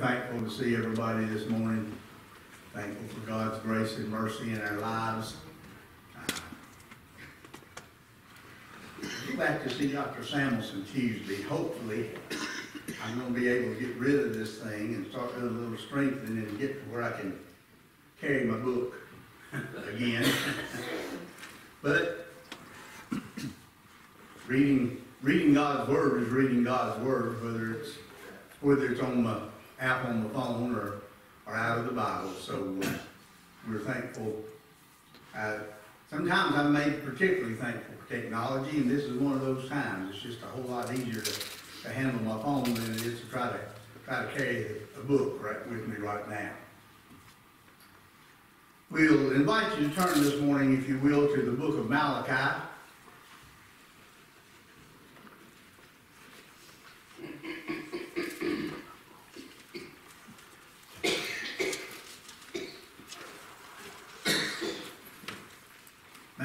Thankful to see everybody this morning. Thankful for God's grace and mercy in our lives. Uh, Go back to see Dr. Samuelson Tuesday. Hopefully, I'm gonna be able to get rid of this thing and start doing a little strengthening and get to where I can carry my book again. But reading, reading God's word is reading God's word, whether it's, whether it's on my app on the phone or, or out of the Bible. So uh, we're thankful. Uh, sometimes I'm made particularly thankful for technology, and this is one of those times. It's just a whole lot easier to, to handle my phone than it is to try to try to carry a book right with me right now. We'll invite you to turn this morning, if you will, to the book of Malachi.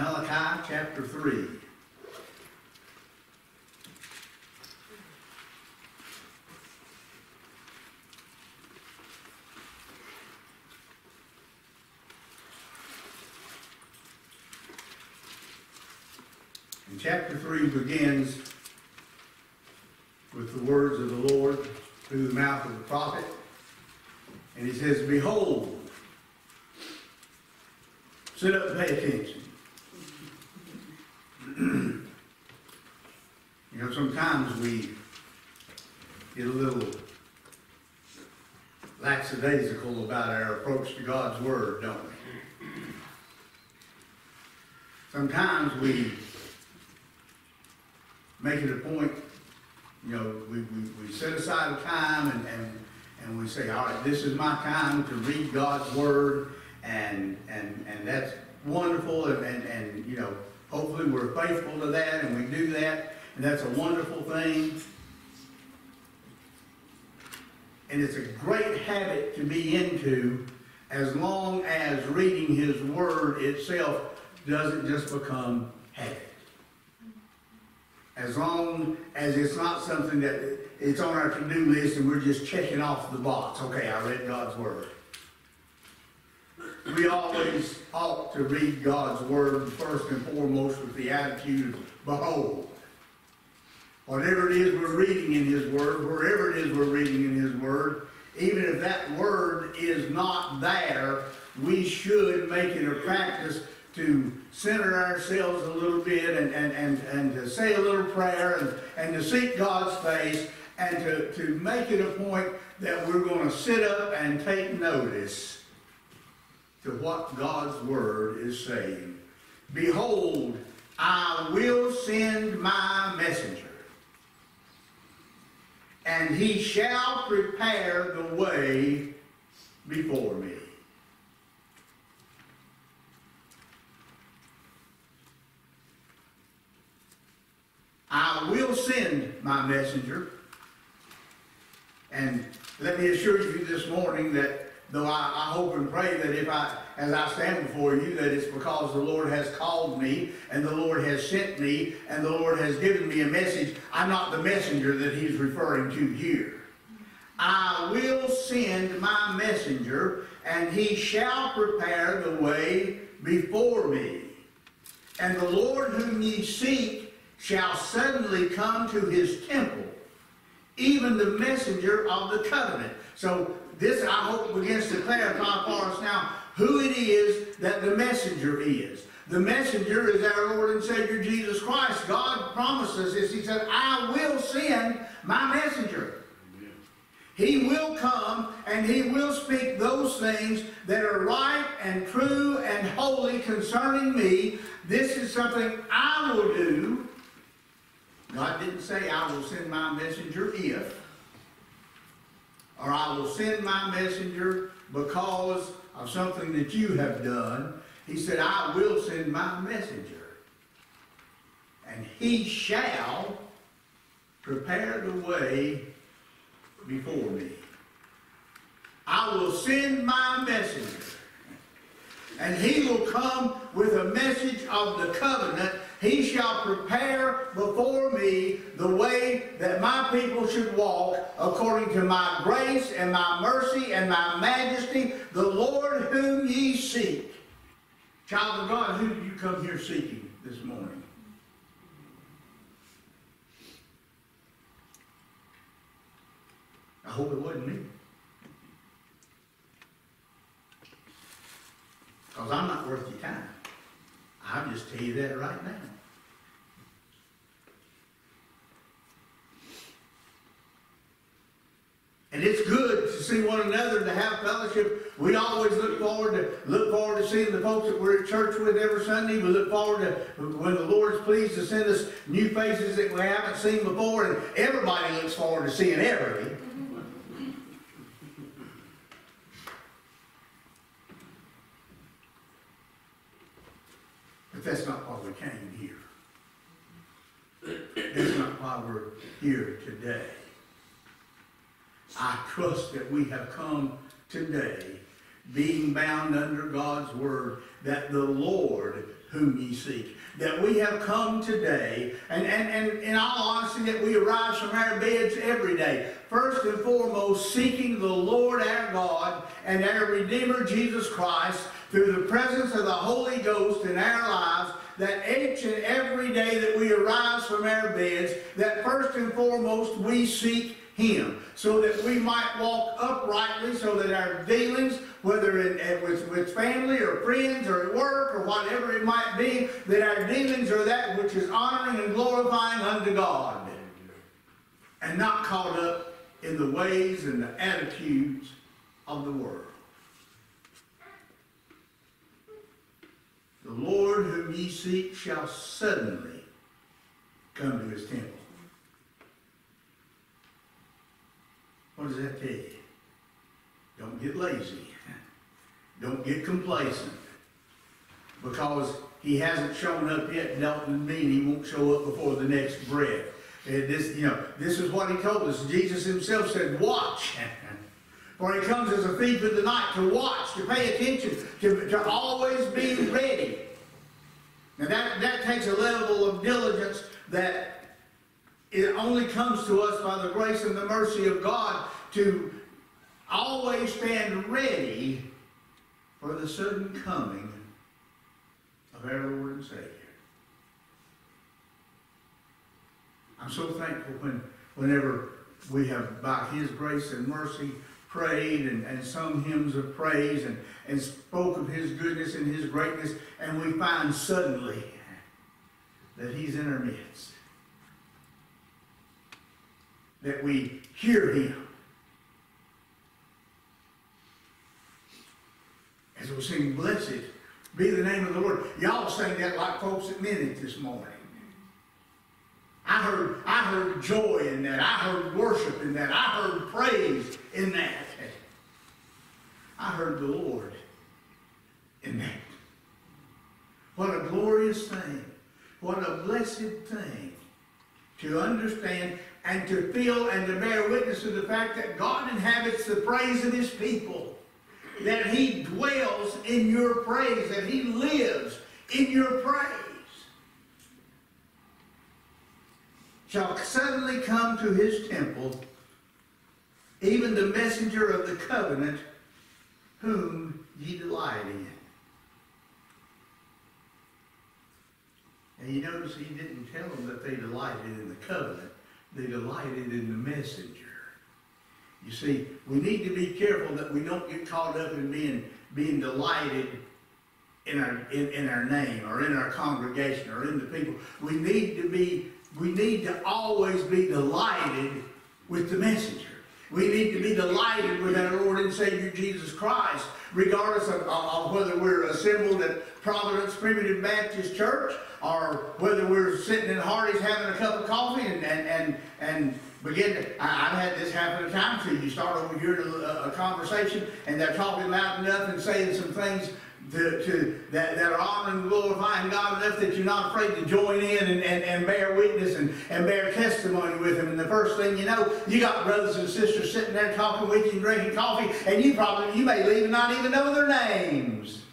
Malachi chapter 3. And chapter 3 begins with the words of the Lord through the mouth of the prophet. And he says, Behold, sit up and pay attention. You know, sometimes we get a little lackadaisical about our approach to God's Word, don't we? Sometimes we make it a point, you know, we, we, we set aside a time and, and, and we say, all right, this is my time to read God's Word, and, and, and that's wonderful, and, and, and, you know, hopefully we're faithful to that, and we do that, and that's a wonderful thing. And it's a great habit to be into as long as reading His Word itself doesn't just become habit. As long as it's not something that it's on our to-do list and we're just checking off the box. Okay, I read God's Word. We always ought to read God's Word first and foremost with the attitude behold. Whatever it is we're reading in His Word, wherever it is we're reading in His Word, even if that Word is not there, we should make it a practice to center ourselves a little bit and, and, and, and to say a little prayer and, and to seek God's face and to, to make it a point that we're going to sit up and take notice to what God's Word is saying. Behold, I will send my messenger and he shall prepare the way before me. I will send my messenger. And let me assure you this morning that though I, I, hope and pray that if I, as I stand before you, that it's because the Lord has called me and the Lord has sent me and the Lord has given me a message. I'm not the messenger that he's referring to here. I will send my messenger and he shall prepare the way before me. And the Lord whom ye seek shall suddenly come to his temple, even the messenger of the covenant. So this, I hope, begins to clarify for us now who it is that the messenger is. The messenger is our Lord and Savior Jesus Christ. God promises this. He said, I will send my messenger. He will come and he will speak those things that are right and true and holy concerning me. This is something I will do. God didn't say, I will send my messenger if or I will send my messenger because of something that you have done. He said, I will send my messenger. And he shall prepare the way before me. I will send my messenger. And he will come with a message of the covenant. He shall prepare before me the way that my people should walk according to my grace and my mercy and my majesty, the Lord whom ye seek. Child of God, who did you come here seeking this morning? I hope it wasn't me. Because I'm not worth your time. I'll just tell you that right now. And it's good to see one another, and to have fellowship. We always look forward to look forward to seeing the folks that we're at church with every Sunday. We look forward to when the Lord is pleased to send us new faces that we haven't seen before, and everybody looks forward to seeing everybody. But that's not why we came here. That's not why we're here today. I trust that we have come today, being bound under God's word, that the Lord whom ye seek, that we have come today, and, and, and in all honesty, that we arise from our beds every day, first and foremost seeking the Lord our God and our Redeemer Jesus Christ through the presence of the Holy Ghost in our lives, that each and every day that we arise from our beds, that first and foremost we seek him, so that we might walk uprightly, so that our dealings, whether it, with, with family or friends or at work or whatever it might be, that our dealings are that which is honoring and glorifying unto God, and not caught up in the ways and the attitudes of the world. The Lord whom ye seek shall suddenly come to his temple. What does that tell you? Don't get lazy. Don't get complacent. Because he hasn't shown up yet doesn't mean he won't show up before the next breath. And this, you know, this is what he told us. Jesus himself said, watch. For he comes as a thief in the night to watch, to pay attention, to, to always be ready. Now that, that takes a level of diligence that it only comes to us by the grace and the mercy of God to always stand ready for the sudden coming of our Lord and Savior. I'm so thankful when, whenever we have, by His grace and mercy, prayed and, and sung hymns of praise and, and spoke of His goodness and His greatness, and we find suddenly that He's in our midst. That we hear Him. As we sing, Blessed be the name of the Lord. Y'all sang that like folks meant it this morning. Heard joy in that. I heard worship in that. I heard praise in that. I heard the Lord in that. What a glorious thing. What a blessed thing to understand and to feel and to bear witness to the fact that God inhabits the praise of his people. That he dwells in your praise, that he lives in your praise. Shall suddenly come to his temple, even the messenger of the covenant, whom ye delight in. And you notice he didn't tell them that they delighted in the covenant. They delighted in the messenger. You see, we need to be careful that we don't get caught up in being, being delighted in our, in, in our name or in our congregation or in the people. We need to be, we need to always be delighted with the messenger. We need to be delighted with our Lord and Savior Jesus Christ, regardless of, whether we're assembled at Providence Primitive Baptist Church or whether we're sitting in Hardee's having a cup of coffee and, and, and, and begin to, I, have had this happen a time too. You start over here a, a conversation and they're talking loud enough and saying some things to, to, that, that are honoring and glorifying God enough that you're not afraid to join in and, and, and bear witness and, and bear testimony with Him. And the first thing you know, you got brothers and sisters sitting there talking with you and drinking coffee, and you probably, you may leave and not even know their names.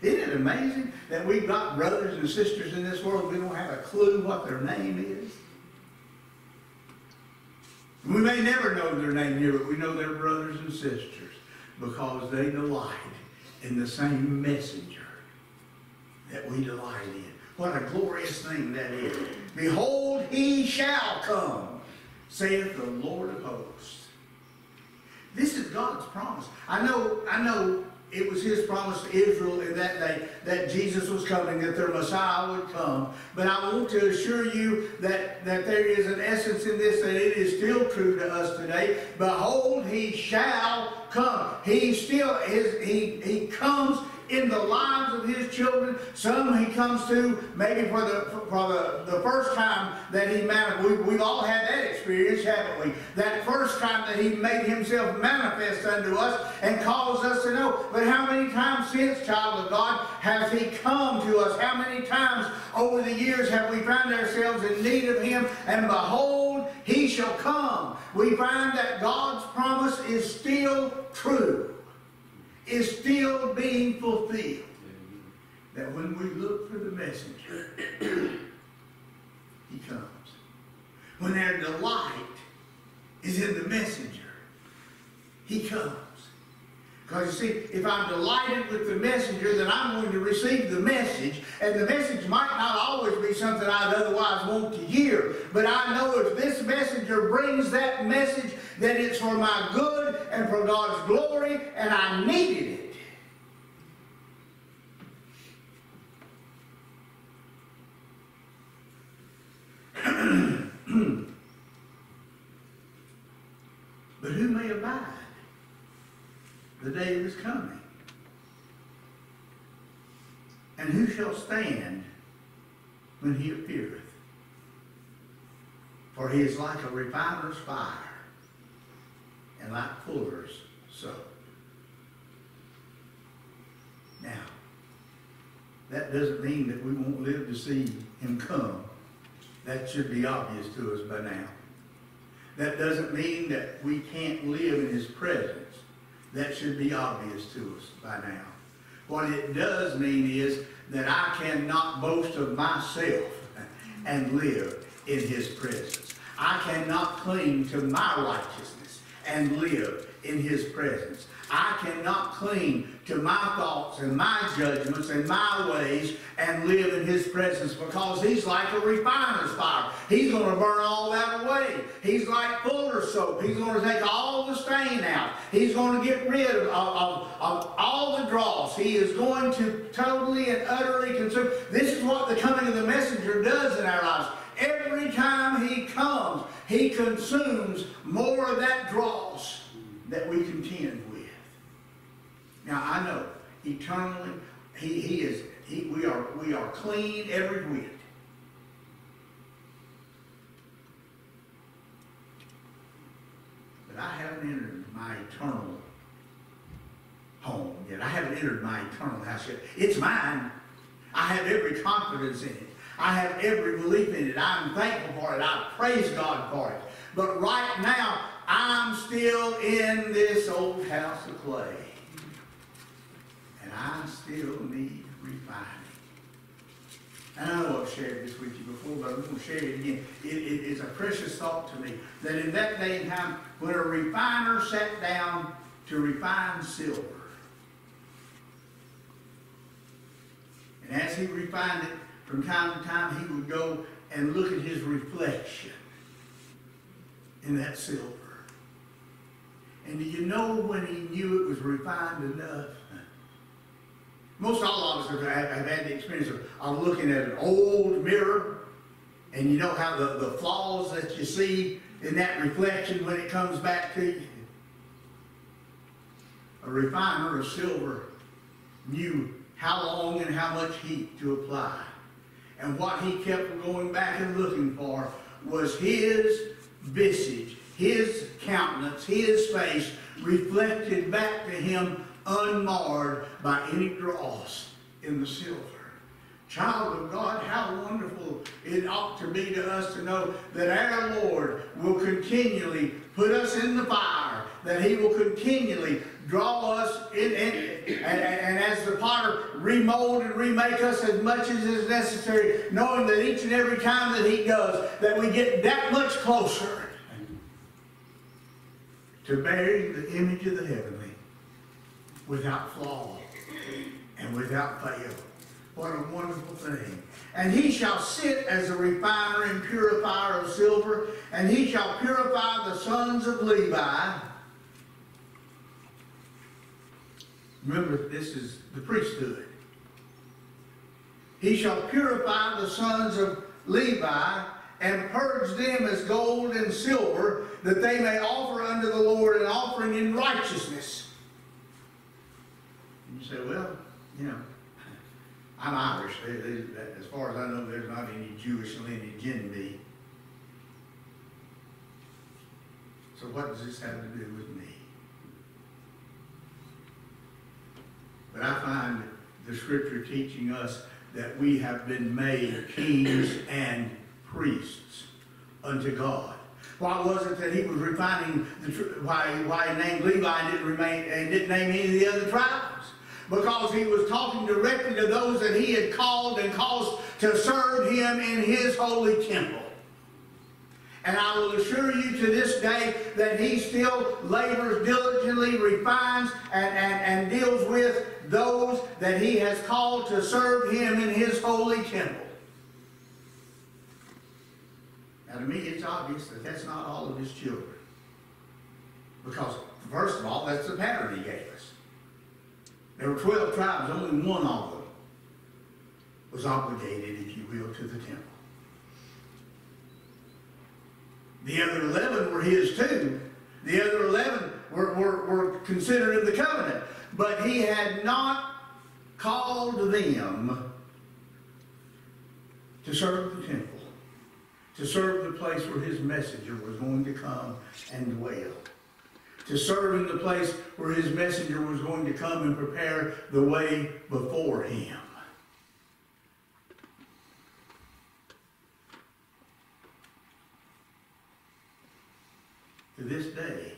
Isn't it amazing that we've got brothers and sisters in this world, we don't have a clue what their name is? We may never know their name here, but we know they're brothers and sisters because they delight in the same messenger that we delight in. What a glorious thing that is. Behold, he shall come, saith the Lord of hosts. This is God's promise. I know, I know it was his promise to Israel in that day that Jesus was coming, that their Messiah would come. But I want to assure you that, that there is an essence in this that it is still true to us today. Behold, he shall come. He still is, he, he comes in the lives of his children. Some he comes to maybe for the for the, the first time that he manifested. We, we've all had that experience, haven't we? That first time that he made himself manifest unto us and caused us to know. But how many times since, child of God, has he come to us? How many times over the years have we found ourselves in need of him? And behold, he shall come. We find that God's promise is still true is still being fulfilled. That when we look for the messenger, he comes. When our delight is in the messenger, he comes. Because you see, if I'm delighted with the messenger, then I'm going to receive the message. And the message might not always be something I'd otherwise want to hear. But I know if this messenger brings that message, that it's for my good and for God's glory, and I needed it. but who may abide the day of his coming? And who shall stand when he appeareth? For he is like a refiner's fire and like fuller's so. Now, that doesn't mean that we won't live to see him come. That should be obvious to us by now. That doesn't mean that we can't live in his presence. That should be obvious to us by now. What it does mean is that I cannot boast of myself and live in his presence. I cannot cling to my righteousness and live in his presence. I cannot cling to my thoughts and my judgments and my ways and live in his presence because he's like a refiner's fire. He's going to burn all that away. He's like Fuller's soap. He's going to take all the stain out. He's going to get rid of, of, of all the dross. He is going to totally and utterly consume. This is what the coming of the messenger does in our lives. Every time he comes, he consumes more of that dross that we contend with. Now I know eternally he, he is he, we are we are clean every whit. But I haven't entered my eternal home yet. I haven't entered my eternal house yet. It's mine. I have every confidence in it. I have every belief in it. I'm thankful for it. I praise God for it. But right now, I'm still in this old house of clay. And I still need refining. And I know I've shared this with you before, but I'm going to share it again. It, it is a precious thought to me that in that day and time, when a refiner sat down to refine silver, and as he refined it, from time to time he would go and look at his reflection in that silver. And do you know when he knew it was refined enough? Most all of us have, have had the experience of, of looking at an old mirror, and you know how the, the flaws that you see in that reflection when it comes back to you. A refiner of silver knew how long and how much heat to apply. And what he kept going back and looking for was his visage, his countenance, his face reflected back to him unmarred by any dross in the silver. Child of God, how wonderful it ought to be to us to know that our Lord will continually put us in the fire, that He will continually draw us in, in and, and, as the potter remold and remake us as much as is necessary, knowing that each and every time that He does, that we get that much closer to bearing the image of the heavenly, without flaw and without fail. What a wonderful thing. And he shall sit as a refiner and purifier of silver, and he shall purify the sons of Levi. Remember, this is the priesthood. He shall purify the sons of Levi and purge them as gold and silver, that they may offer unto the Lord an offering in righteousness. And you say, well, you know, I'm Irish. As far as I know, there's not any Jewish lineage in me. So what does this have to do with me? But I find the scripture teaching us that we have been made kings and priests unto God. Why was it that he was refining the why why he named Levi and didn't remain and didn't name any of the other tribes? Because he was talking directly to those that he had called and caused to serve him in his holy temple. And I will assure you to this day that he still labors diligently, refines, and, and, and deals with those that he has called to serve him in his holy temple. Now, to me, it's obvious that that's not all of his children. Because, first of all, that's the pattern he gave us. There were 12 tribes, only one of them was obligated, if you will, to the temple. The other 11 were his too. The other 11 were, were, were considered in the covenant. But he had not called them to serve the temple to serve the place where his messenger was going to come and dwell. To serve in the place where his messenger was going to come and prepare the way before him. To this day,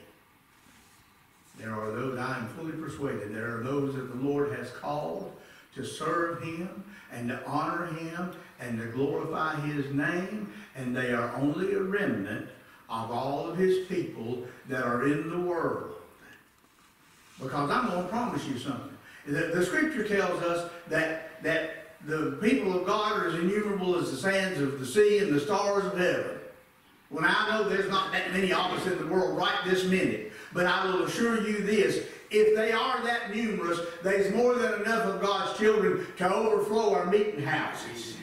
there are those, I am fully persuaded, there are those that the Lord has called to serve him and to honor him and to glorify his name, and they are only a remnant of all of his people that are in the world. Because I'm going to promise you something. The, the scripture tells us that, that the people of God are as innumerable as the sands of the sea and the stars of heaven. When I know there's not that many of us in the world right this minute, but I will assure you this, if they are that numerous, there's more than enough of God's children to overflow our meeting houses.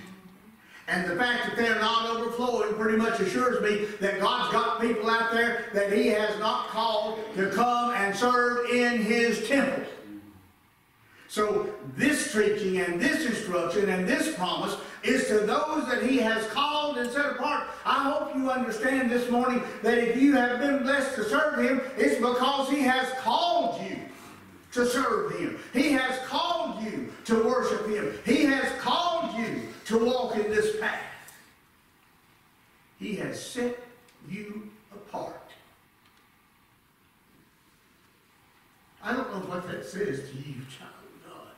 And the fact that they're not overflowing pretty much assures me that God's got people out there that He has not called to come and serve in His temple. So this teaching and this instruction and this promise is to those that He has called and set apart. I hope you understand this morning that if you have been blessed to serve Him, it's because He has called you to serve Him. He has called you to worship Him. He has called you to walk in this path. He has set you apart. I don't know what that says to you, child of God.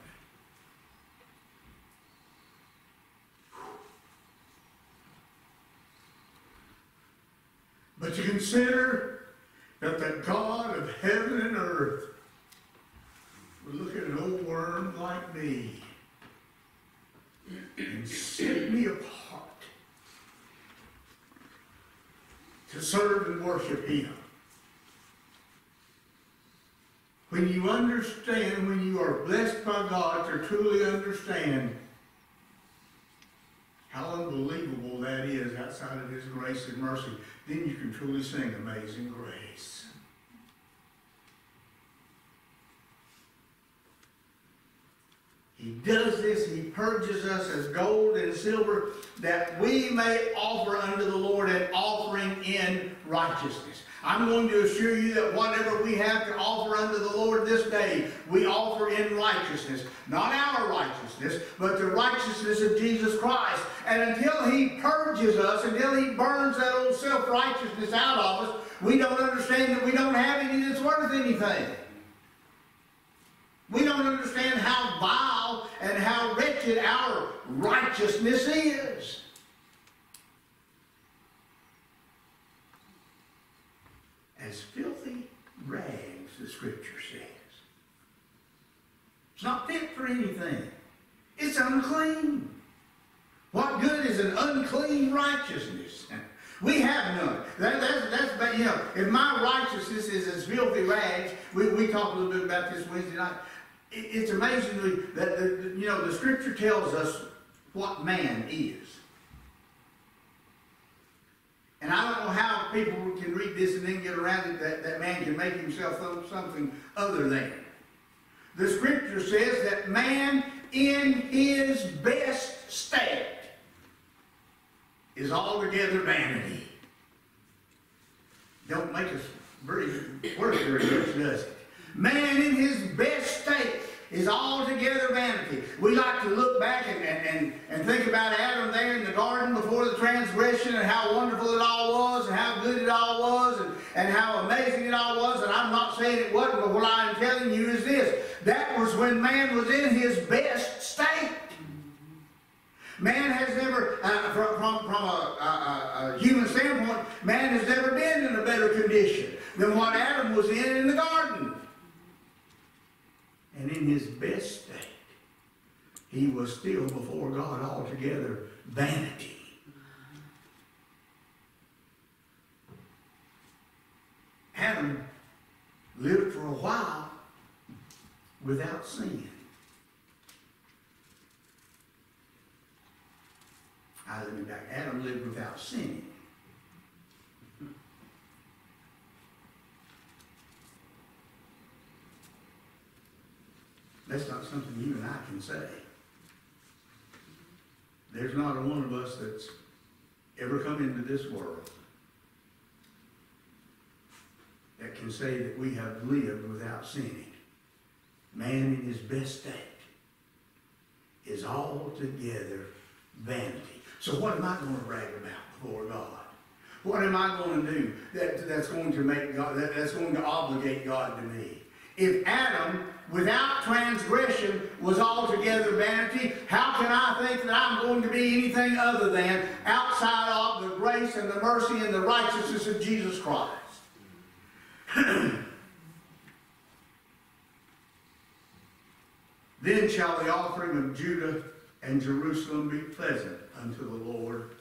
But to consider that the God of heaven and earth would look at an old worm like me and set me apart to serve and worship Him. When you understand, when you are blessed by God to truly understand how unbelievable outside of His grace and mercy, then you can truly sing Amazing Grace. He does this, he purges us as gold and silver, that we may offer unto the Lord an offering in righteousness. I'm going to assure you that whatever we have to offer unto the Lord this day, we offer in righteousness. Not our righteousness, but the righteousness of Jesus Christ. And until he purges us, until he burns that old self-righteousness out of us, we don't understand that we don't have any that's worth anything. We don't understand how vile and how wretched our righteousness is. As filthy rags, the scripture says. It's not fit for anything. It's unclean. What good is an unclean righteousness? We have none. That, that's, that's, you know, if my righteousness is as filthy rags, we, we talked a little bit about this Wednesday night. It, it's amazingly that, the, you know, the scripture tells us what man is. And I don't know how people can read this and then get around it that, that man can make himself something other than. The scripture says that man in his best state is altogether vanity. Don't make us very worse very much, does it? Man in his best state is altogether vanity. We like to look back and, and, and, think about Adam there in the garden before the transgression and how wonderful it all was and how good it all was and, and how amazing it all was. And I'm not saying it wasn't, but what I'm telling you is this. That was when man was in his best state. Man has never, uh, from, from, from a, a, a, human standpoint, man has never been in a better condition than what Adam was in in the garden. And in his best state, he was still before God altogether vanity. Adam lived for a while without sin. I let me back. Adam lived without sinning. That's not something you and I can say. There's not a one of us that's ever come into this world that can say that we have lived without sinning. Man in his best state is altogether vanity. So what am I going to brag about before God? What am I going to do that, that's going to make God, that, that's going to obligate God to me? If Adam, without transgression, was altogether vanity, how can I think that I'm going to be anything other than outside of the grace and the mercy and the righteousness of Jesus Christ? then shall the offering of Judah and Jerusalem be pleasant unto the Lord,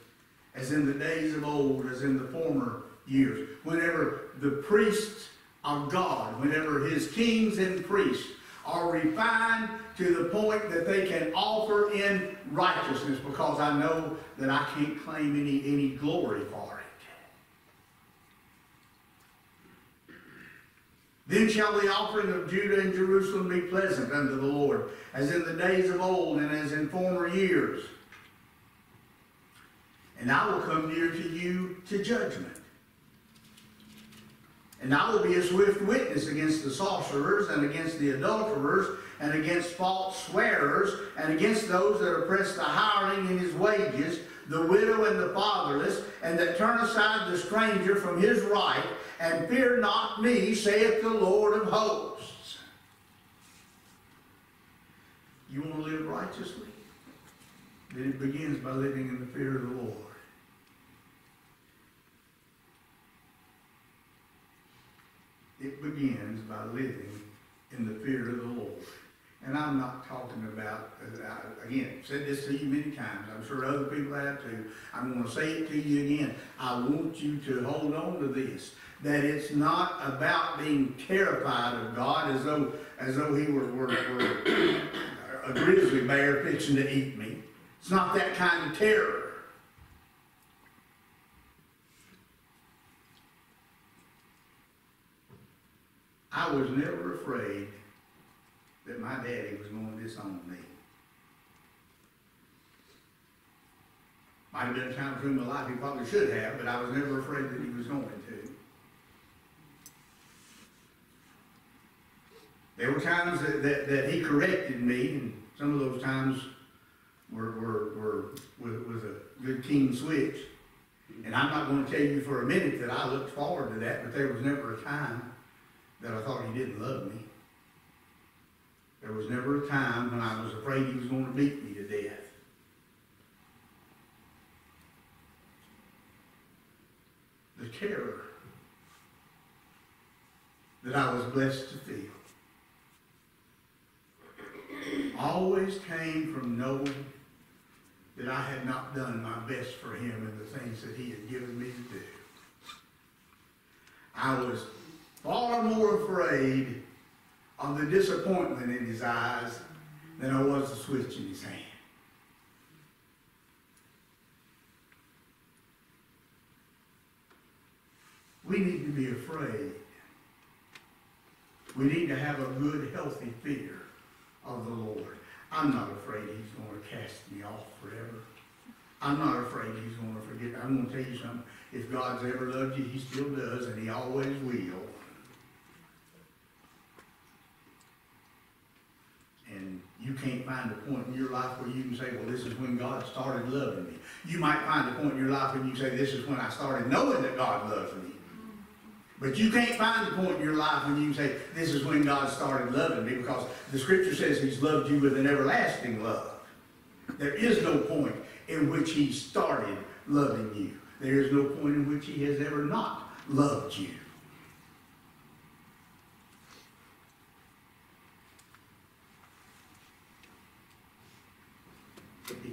as in the days of old, as in the former years. Whenever the priests of God, whenever his kings and priests are refined to the point that they can offer in righteousness, because I know that I can't claim any, any glory for it. Then shall the offering of Judah and Jerusalem be pleasant unto the Lord, as in the days of old and as in former years and I will come near to you to judgment. And I will be a swift witness against the sorcerers and against the adulterers and against false swearers and against those that oppress the hireling in his wages, the widow and the fatherless, and that turn aside the stranger from his right, and fear not me, saith the Lord of hosts. You want to live righteously? Then it begins by living in the fear of the Lord. It begins by living in the fear of the Lord. And I'm not talking about, uh, again, said this to you many times. I'm sure other people have too. I'm going to say it to you again. I want you to hold on to this. That it's not about being terrified of God as though, as though he were, were, were a grizzly bear fixing to eat me. It's not that kind of terror. I was never afraid that my daddy was going to disown me. Might have been a time through my life he probably should have, but I was never afraid that he was going to. There were times that, that, that he corrected me, and some of those times were, were, were with, with a good keen switch. And I'm not going to tell you for a minute that I looked forward to that, but there was never a time that I thought he didn't love me. There was never a time when I was afraid he was going to beat me to death. The terror, that I was blessed to feel always came from knowing that I had not done my best for him in the things that he had given me to do. I was far more afraid of the disappointment in his eyes than I was the switch in his hand. We need to be afraid. We need to have a good, healthy fear of the Lord. I'm not afraid he's going to cast me off forever. I'm not afraid he's going to forget. I'm going to tell you something. If God's ever loved you, he still does, and he always will. And you can't find a point in your life where you can say, well, this is when God started loving me. You might find a point in your life when you say, this is when I started knowing that God loves me. But you can't find a point in your life when you say, this is when God started loving me, because the scripture says he's loved you with an everlasting love. There is no point in which he started loving you. There is no point in which he has ever not loved you.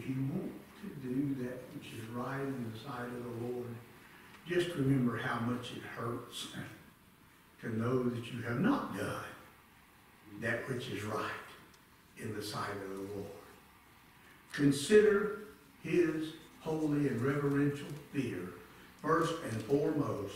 If you want to do that which is right in the sight of the Lord, just remember how much it hurts to know that you have not done that which is right in the sight of the Lord. Consider his holy and reverential fear first and foremost,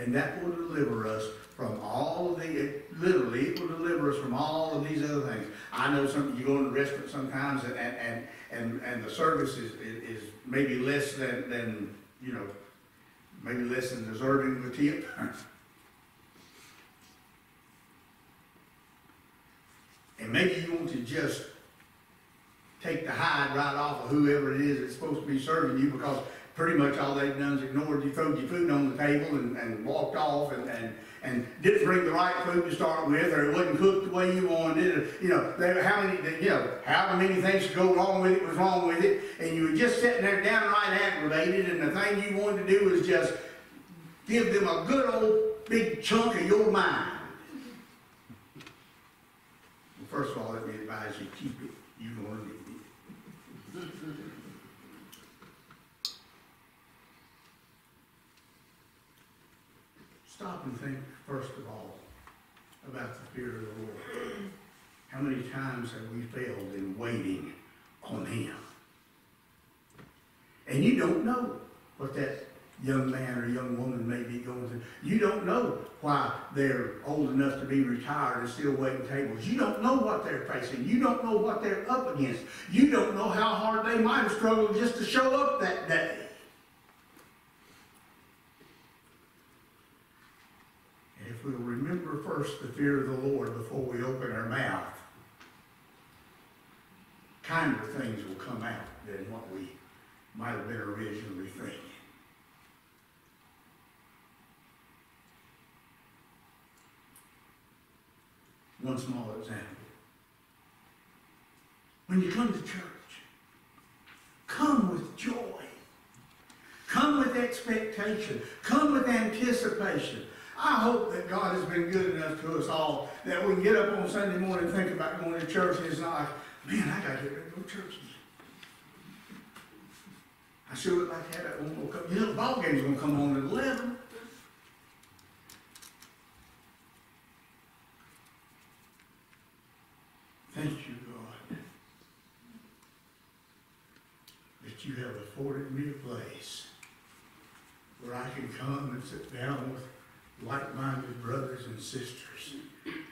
and that will deliver us from all of the, literally, it will deliver us from all of these other things. I know some, you go in a restaurant sometimes and, and, and, and the service is, is maybe less than, than, you know, maybe less than deserving the tip. and maybe you want to just take the hide right off of whoever it is that's supposed to be serving you because pretty much all they've done is ignored you, thrown your food on the table and, and walked off and, and, and didn't bring the right food to start with or it wasn't cooked the way you wanted it. You know, there, how many, you know, how many things go wrong with it was wrong with it and you were just sitting there downright aggravated and the thing you wanted to do was just give them a good old big chunk of your mind. Well, first of all, let me advise you, keep it. To need it. Stop and think, first of all, about the fear of the Lord. How many times have we failed in waiting on Him? And you don't know what that young man or young woman may be going through. You don't know why they're old enough to be retired and still waiting tables. You don't know what they're facing. You don't know what they're up against. You don't know how hard they might have struggled just to show up that day. And if we'll remember first the fear of the Lord before we open our mouth, kinder things will come out than what we might have been originally thinking. One small example. When you come to church, come with joy. Come with expectation. Come with anticipation. I hope that God has been good enough to us all that we can get up on Sunday morning and think about going to church and it's not like, man, I got to get ready to go to church. I sure would like to have that one more come. You know, the ball game's going to come on at 11. Thank you, God, that you have afforded me a place where I can come and sit down with like-minded brothers and sisters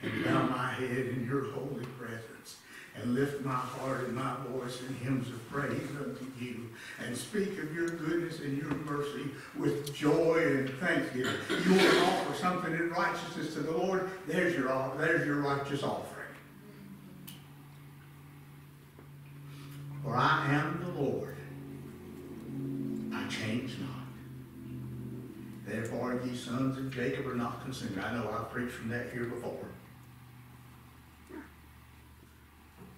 and bow my head in your holy presence and lift my heart and my voice in hymns of praise unto you and speak of your goodness and your mercy with joy and thanksgiving. You want to offer something in righteousness to the Lord? There's your, there's your righteous offering. For I am the Lord. I change not. Therefore, ye sons of Jacob are not consumed. I know I've preached from that here before.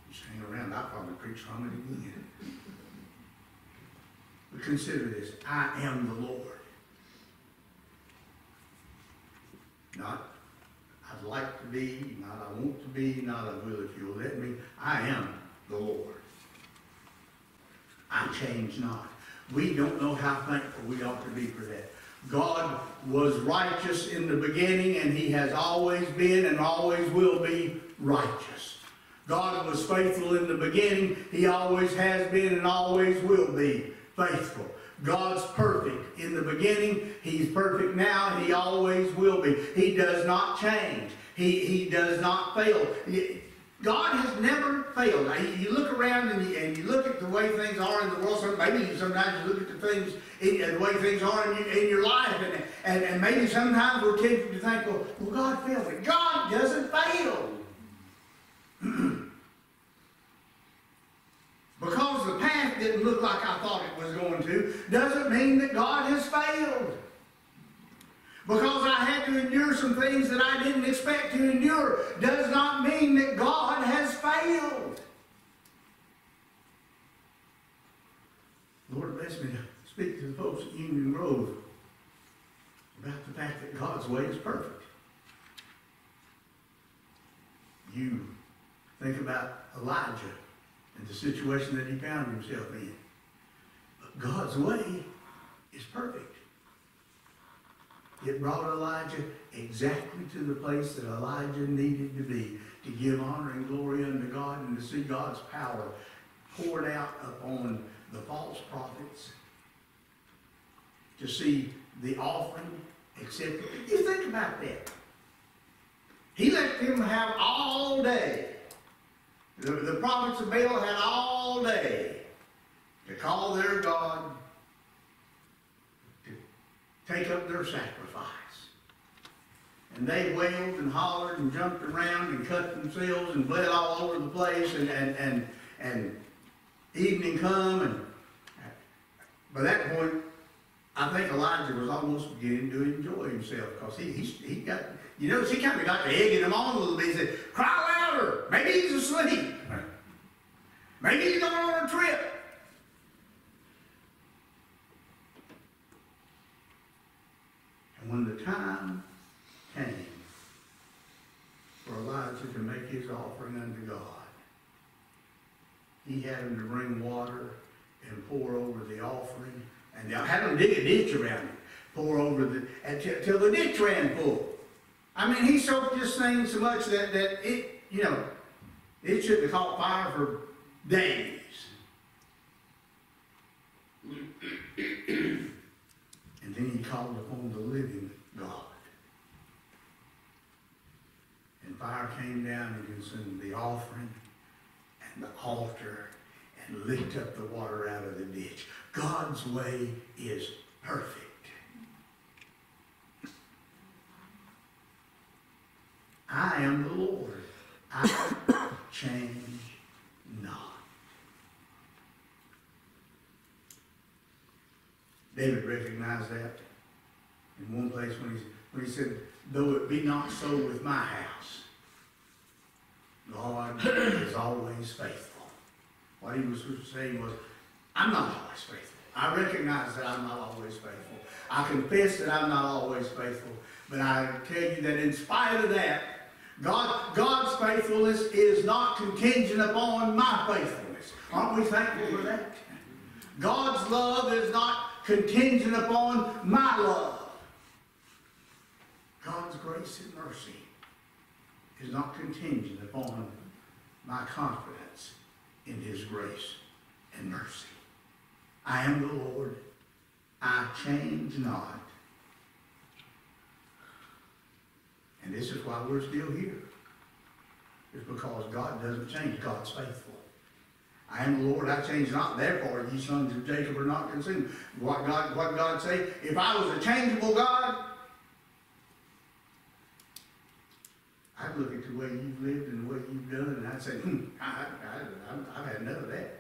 Just hang around, I'll probably preach from it again. But consider this I am the Lord. Not I'd like to be, not I want to be, not I will if you'll let me. I am the Lord. I change not. We don't know how thankful we ought to be for that. God was righteous in the beginning, and He has always been and always will be righteous. God was faithful in the beginning, He always has been and always will be faithful. God's perfect in the beginning, He's perfect now, and He always will be. He does not change. He, he does not fail. God has never failed. Now, you look around and you, and you look at the way things are in the world. So maybe you sometimes you look at the things, in, the way things are in, you, in your life, and, and, and maybe sometimes we're tempted to think, well, well God failed me. God doesn't fail. because the path didn't look like I thought it was going to, doesn't mean that God has failed. Because I had to endure some things that I didn't expect to endure does not mean that God has failed. Lord bless me to speak to the folks at Union Grove about the fact that God's way is perfect. You think about Elijah and the situation that he found himself in. But God's way is perfect. It brought Elijah exactly to the place that Elijah needed to be to give honor and glory unto God and to see God's power poured out upon the false prophets, to see the offering accepted. You think about that. He let them have all day. The, the prophets of Baal had all day to call their God to take up their sacrifice. And they wailed and hollered and jumped around and cut themselves and bled all over the place and, and, and, and evening come and by that point, I think Elijah was almost beginning to enjoy himself because he, he, he got, you know, he kind of got the egging him on a little bit. He said, cry louder. Maybe he's asleep. Maybe he's going on a trip. when the time came for Elijah to make his offering unto God, he had him to bring water and pour over the offering, and they had him dig a ditch around it, pour over the, until the ditch ran full. I mean, he soaked this thing so much that, that it, you know, it shouldn't have caught fire for days. And then he called upon the living God. And fire came down and consumed the offering and the altar and licked up the water out of the ditch. God's way is perfect. I am the Lord. I change not. David recognized that in one place when he, when he said, though it be not so with my house, God is always faithful. What he was saying was, I'm not always faithful. I recognize that I'm not always faithful. I confess that I'm not always faithful. But I tell you that in spite of that, God, God's faithfulness is not contingent upon my faithfulness. Aren't we thankful for that? God's love is not contingent upon my love. God's grace and mercy is not contingent upon my confidence in his grace and mercy. I am the Lord. I change not. And this is why we're still here. It's because God doesn't change. God's faithful. I am the Lord, I change not, therefore ye sons of Jacob are not consumed. What God, what God say? If I was a changeable God, I'd look at the way you've lived and the way you've done, and I'd say, hmm, I, I, I, I've had enough of that.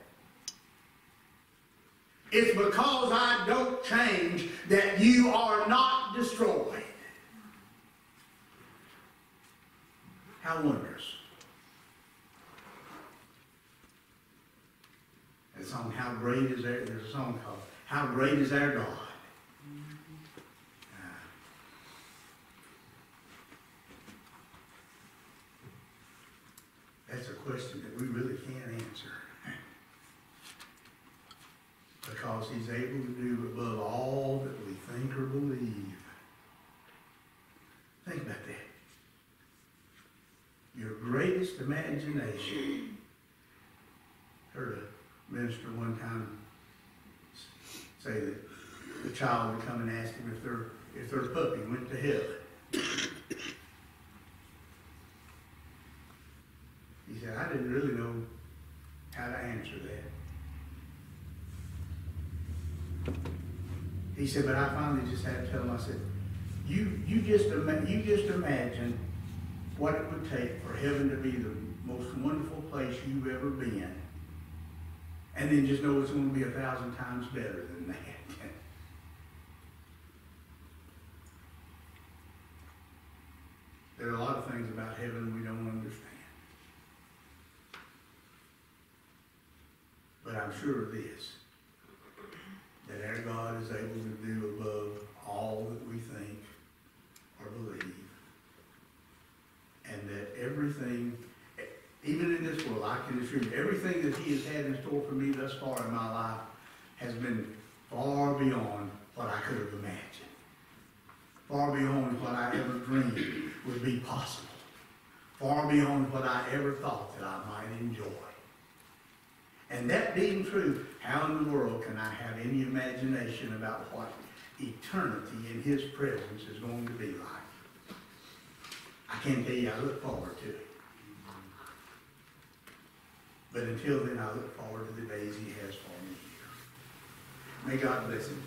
It's because I don't change that you are not destroyed. How wondrous. a song, How Great Is Our, there's a song called How Great Is Our God. Uh, question that we really can't answer. Because he's able to do above all that we think or believe. Think about that. Your greatest imagination. Heard a minister one time say that the child would come and ask him if their, if their puppy went to heaven. He said, I didn't really know how to answer that. He said, but I finally just had to tell him, I said, you, you just you just imagine what it would take for heaven to be the most wonderful place you've ever been. And then just know it's going to be a thousand times better than that. There are a lot of things about heaven we don't understand. But I'm sure of this, that our God is able to do above all that we think or believe. And that everything, even in this world, I can assure you, everything that He has had in store for me thus far in my life has been far beyond what I could have imagined. Far beyond what I ever dreamed would be possible. Far beyond what I ever thought that I might enjoy. And that being true, how in the world can I have any imagination about what eternity in His presence is going to be like? I can't tell you, I look forward to it. But until then, I look forward to the days he has for me here. May God bless him.